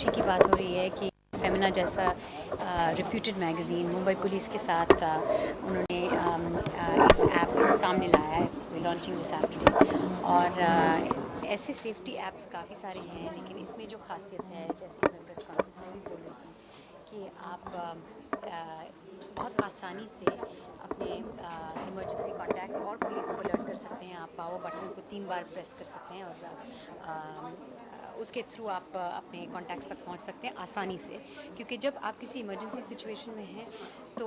खुशी की बात हो रही है कि फेमिना जैसा रिप्यूटेड मैगज़ीन मुंबई पुलिस के साथ आ, उन्होंने आ, इस ऐप को सामने लाया है लॉन्चिंग दिस ऐप और आ, ऐसे सेफ्टी ऐप्स काफ़ी सारे हैं लेकिन इसमें जो खासियत है जैसे मैं प्रेस कॉन्फ्रेंस में भी बोल रही थी कि आप बहुत आसानी से अपने इमरजेंसी कॉन्टैक्ट्स और पुलिस को अलर्ट कर सकते हैं आप पावर बटन को तीन बार प्रेस कर सकते हैं और उसके थ्रू आप अपने कॉन्टैक्ट्स तक पहुँच सकते हैं आसानी से। क्योंकि जब आप किसी इमरजेंसी सिचुएशन में हैं तो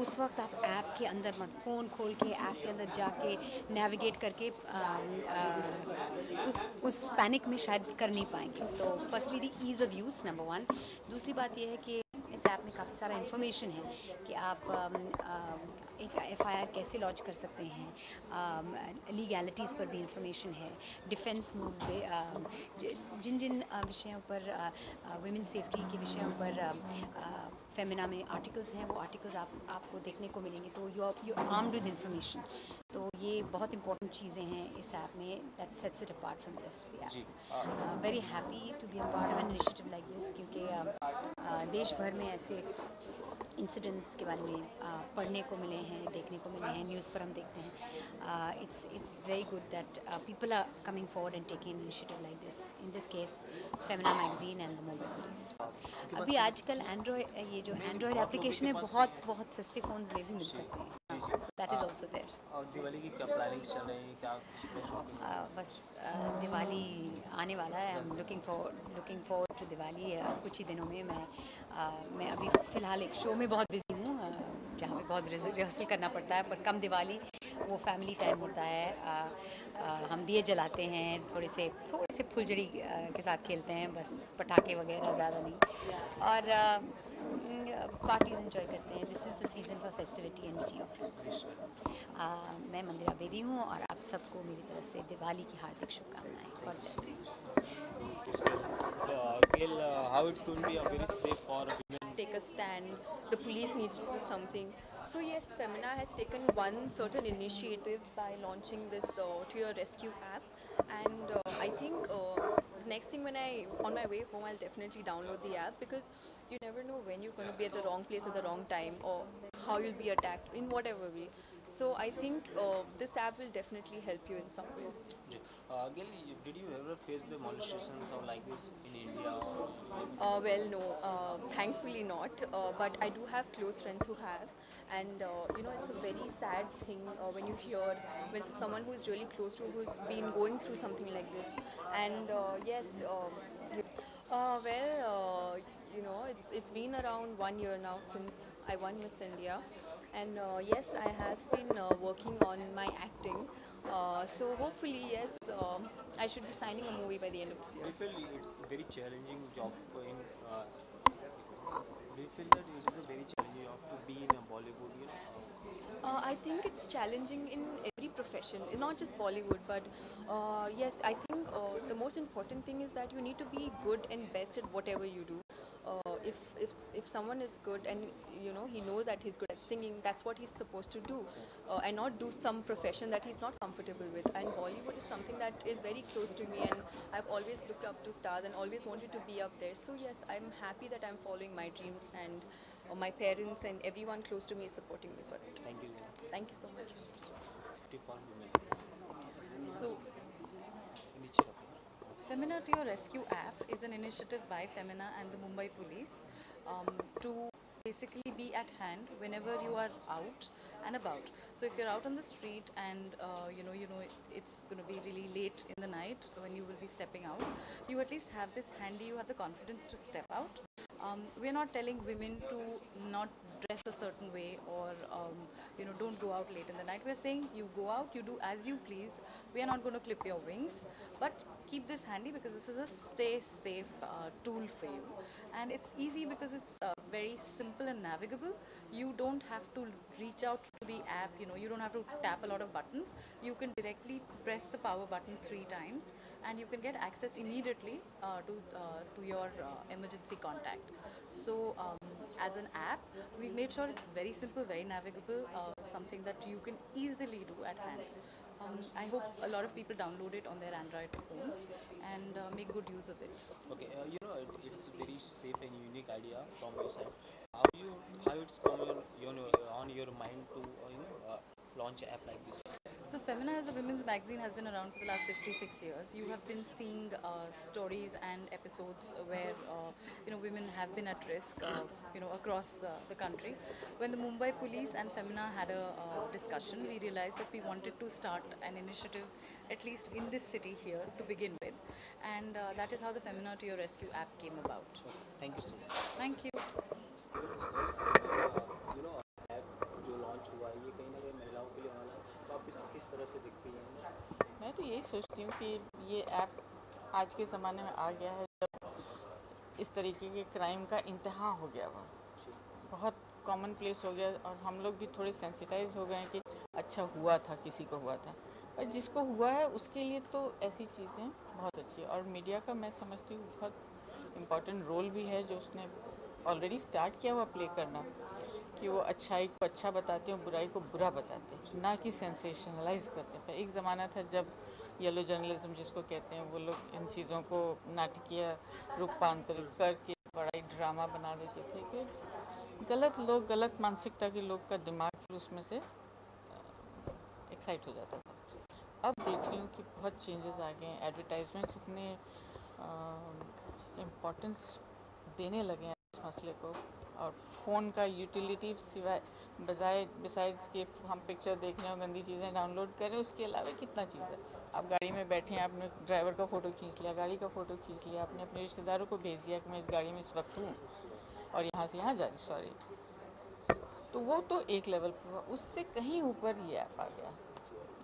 उस वक्त आप ऐप के अंदर मत फ़ोन खोल के ऐप के अंदर जाके नेविगेट करके आ, आ, उस उस पैनिक में शायद कर नहीं पाएँगे। तो firstly the ease of use number one दूसरी बात यह है कि इस ऐप में काफ़ी सारा इन्फॉर्मेशन है कि आप एक एफआईआर कैसे लॉन्च कर सकते हैं? लीगैलिटीज़ पर भी इंफॉर्मेशन है। डिफेंस मूव्स पे जिन जिन विषयों पर वुमेन सेफ्टी के विषयों पर फेमिना में आर्टिकल्स हैं वो आर्टिकल्स आप आपको देखने को मिलेंगे। तो you you armed with information तो ये बहुत इंपॉर्टेंट चीज़ें हैं इस ऐप में। That sets it apart from rest very happy to be a part of an initiative like this क्योंकि देश भर में ऐसे इंसिडेंट्स के बारे में पढ़ने को मिले हैं देखने को मिले हैं न्यूज़ पर हम देखते हैं। It's it's very good that people are coming forward and taking initiative like this in this case Femina magazine and the mobile police अभी आजकल एंड्रॉयड ये जो एंड्रॉयड एप्लीकेशन है बहुत बहुत सस्ते फ़ोन में भी मिल सकते हैं। दैट इज़ ऑल्सो और दिवाली की क्या प्लानिंग चल रही है? क्या बस दिवाली आने वाला है। I am looking for looking for to Diwali कुछ ही दिनों में मैं मैं अभी फ़िलहाल एक शो में बहुत बिज़ी हूँ जहाँ पे बहुत रिहर्सल करना पड़ता है। पर कम दिवाली वो फैमिली टाइम होता है। आ, आ, हम दिए जलाते हैं थोड़े से थोड़े से फुलझड़ी के साथ खेलते हैं बस पटाखे वगैरह ज़्यादा नहीं। और Mm, uh, पार्टीज़ इंजॉय करते हैं। This is the season for festivity and T of मैं मंदिरा बेदी हूँ और आप सबको मेरी तरफ़ से दिवाली की हार्दिक शुभकामनाएँ। और take a stand the police needs to something so yes Femina has taken one certain initiative by launching this to your rescue app and I think next thing when I on my way home, I'll definitely download the app because you never know when you're going to be at the wrong place at the wrong time or how you'll be attacked in whatever way. So I think uh, this app will definitely help you in some way. Yeah. Uh, did you ever face the molestations or like this in India? Uh, well, no, uh, thankfully not. Uh, but I do have close friends who have, and uh, you know, it's a very sad thing uh, when you hear when someone who is really close to who's been going through something like this. And uh, yes, um, well, you know, it's, it's been around one year now since I won Miss India. And yes, I have been working on my acting. So hopefully, yes, um, I should be signing a movie by the end of this year. Do feel it's a very challenging job for in? Uh, do you very challenging to be in Bollywood? You know? Uh, I think it's challenging in every profession, not just Bollywood, but uh, yes, I think uh, the most important thing is that you need to be good and best at whatever you do. Uh, if, if, if someone is good and you know he knows that he's good at singing, that's what he's supposed to do, uh, and not do some profession that he's not comfortable with. And Bollywood is something that is very close to me, and I've always looked up to stars and always wanted to be up there. So yes, I'm happy that I'm following my dreams, and uh, my parents and everyone close to me is supporting me for it. Thank you. Thank you so much. Tip for women. So, Femina to Your Rescue app is an initiative by Femina and the Mumbai Police um, to basically be at hand whenever you are out and about. So if you're out on the street and uh, you know you know it, it's going to be really late in the night when you will be stepping out, you at least have this handy. You have the confidence to step out. Um, we're not telling women to not dress a certain way or um, you know don't go out late in the night. We're saying you go out, you do as you please. We are not going to clip your wings, but keep this handy because this is a stay safe uh, tool for you and it's easy because it's uh, very simple and navigable you don't have to reach out to the app you know you don't have to tap a lot of buttons you can directly press the power button three times and you can get access immediately uh, to uh, to your uh, emergency contact so um, as an app we've made sure it's very simple very navigable uh, something that you can easily do at hand Um, I hope a lot of people download it on their Android phones and uh, make good use of it. Okay, uh, you know it's a very safe and unique idea from your side. How you how it's come on, you know, on your mind to uh, you know uh, launch an app like this? So Femina as a women's magazine has been around for the last 56 years. You have been seeing uh, stories and episodes where uh, you know women have been at risk, uh, you know, across uh, the country. When the Mumbai police and Femina had a uh, discussion, we realized that we wanted to start an initiative, at least in this city here, to begin with, and uh, that is how the Femina to Your Rescue app came about. Thank you so much. Thank you. इसे किस तरह से देखती हैं? मैं तो यही सोचती हूँ कि ये ऐप आज के ज़माने में आ गया है जब इस तरीके के क्राइम का इंतहा हो गया हुआ। बहुत कॉमन प्लेस हो गया और हम लोग भी थोड़े सेंसिटाइज हो गए हैं कि अच्छा हुआ था किसी को हुआ था। पर जिसको हुआ है उसके लिए तो ऐसी चीज़ें बहुत अच्छी है। और मीडिया का मैं समझती हूँ बहुत इम्पोर्टेंट रोल भी है जो उसने ऑलरेडी स्टार्ट किया हुआ प्ले करना। कि वो अच्छाई को अच्छा बताते हैं बुराई को बुरा बताते हैं, ना कि सेंसेशनलाइज करते हैं। एक ज़माना था जब येलो जर्नलिज्म जिसको कहते हैं, वो लोग इन चीज़ों को नाटकीय रूपांतरित करके बड़ा ही ड्रामा बना देते थे कि गलत लोग, गलत मानसिकता के लोग का दिमाग फिर उसमें से एक्साइट हो जाता था। अब देख रही हूँ कि बहुत चेंजेस आ गए हैं। एडवर्टाइजमेंट्स इतने इम्पोर्टेंस देने लगे हैं। मसले को और फ़ोन का यूटिलिटी सिवाय बजाय बिसाइड्स के हम पिक्चर देख रहे हो, गंदी चीज़ें डाउनलोड कर उसके अलावा कितना चीज़ है? आप गाड़ी में बैठे हैं, आपने ड्राइवर का फ़ोटो खींच लिया, गाड़ी का फ़ोटो खींच लिया, आपने अपने रिश्तेदारों को भेज दिया कि मैं इस गाड़ी में इस वक्त हूँ और यहाँ से यहाँ जा रही सॉरी तो वो तो एक लेवल पर हुआ। उससे कहीं ऊपर ये ऐप आ गया।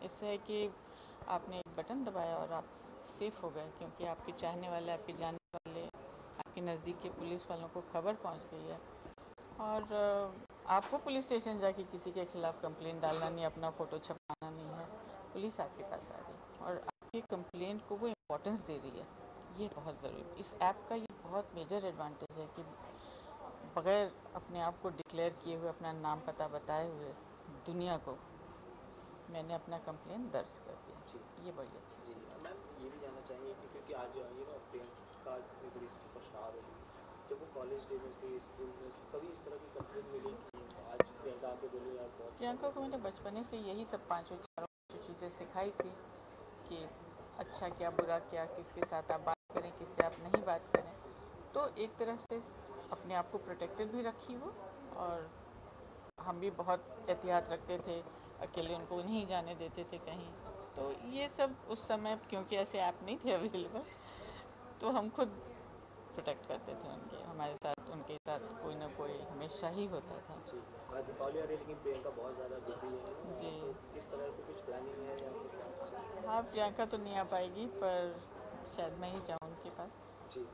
इससे है कि आपने एक बटन दबाया और आप सेफ़ हो गए, क्योंकि आपके चाहने वाले, आपके जानने वाले नज़दीक के पुलिस वालों को खबर पहुँच गई है। और आपको पुलिस स्टेशन जाके किसी के खिलाफ कंप्लेंट डालना नहीं, अपना फ़ोटो छपाना नहीं है। पुलिस आपके पास आ गई और आपकी कंप्लेंट को वो इम्पोर्टेंस दे रही है। ये बहुत ज़रूरी, इस ऐप का ये बहुत मेजर एडवांटेज है कि बगैर अपने आप को डिक्लेयर किए हुए, अपना नाम पता बताए हुए दुनिया को मैंने अपना कंप्लेंट दर्ज कर दिया। ये बड़ी अच्छी चीज़ है। मैम, ये भी जानना चाहेंगे कि क्योंकि आज यू नो प्रियंका इतनी बड़ी सुपरस्टार हो जब वो कॉलेज डे में थी स्कूल में कभी इस तरह की कंप्लेंट मिली कि आज प्रियंका आके बोली यार बहुत प्रियंका को मैंने बचपने से यही सब पाँचों चारों चीज़ें सिखाई थी कि अच्छा क्या बुरा क्या किसके साथ आप बात करें किससे आप नहीं बात करें। तो एक तरह से अपने आप को प्रोटेक्टेड भी रखी वो और हम भी बहुत एहतियात रखते थे अकेले उनको नहीं जाने देते थे कहीं। तो ये सब उस समय क्योंकि ऐसे ऐप नहीं थे अवेलेबल तो हम खुद प्रोटेक्ट करते थे उनके हमारे साथ उनके साथ कोई ना कोई हमेशा ही होता था। जी। हाँ प्रियंका तो नहीं आ पाएगी पर शायद मैं ही जाऊँ उनके पास। जी।